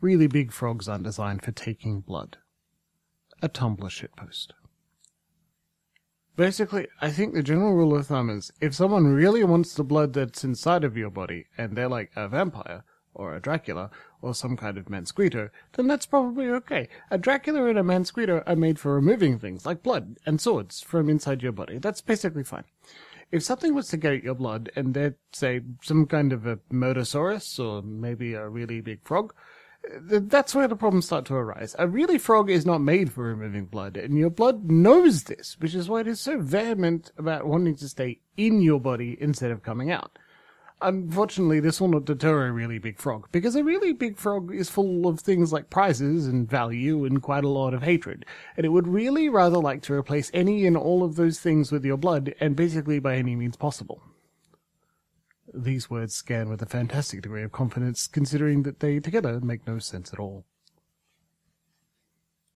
really big frogs aren't designed for taking blood. A Tumblr shitpost. Basically, I think the general rule of thumb is if someone really wants the blood that's inside of your body and they're like a vampire, or a Dracula, or some kind of Mansquito, then that's probably okay. A Dracula and a Mansquito are made for removing things like blood and swords from inside your body. That's basically fine. If something was to get at your blood and they're, say, some kind of a Murdersaurus or maybe a really big frog, that's where the problems start to arise. A really frog is not made for removing blood, and your blood knows this, which is why it is so vehement about wanting to stay in your body instead of coming out. Unfortunately, this will not deter a really big frog, because a really big frog is full of things like prizes and value and quite a lot of hatred, and it would really rather like to replace any and all of those things with your blood, and basically by any means possible. These words scan with a fantastic degree of confidence, considering that they together make no sense at all.